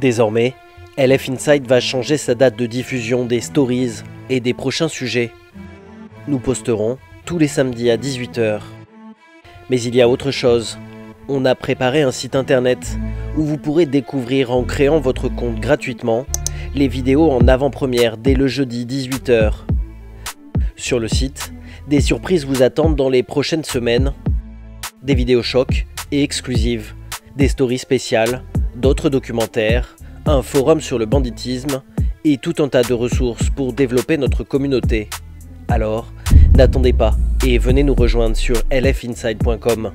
Désormais, LF Insight va changer sa date de diffusion des stories et des prochains sujets. Nous posterons tous les samedis à 18h. Mais il y a autre chose. On a préparé un site internet où vous pourrez découvrir en créant votre compte gratuitement les vidéos en avant-première dès le jeudi 18h. Sur le site, des surprises vous attendent dans les prochaines semaines. Des vidéos chocs et exclusives, des stories spéciales, d'autres documentaires, un forum sur le banditisme et tout un tas de ressources pour développer notre communauté. Alors, n'attendez pas et venez nous rejoindre sur lfinside.com.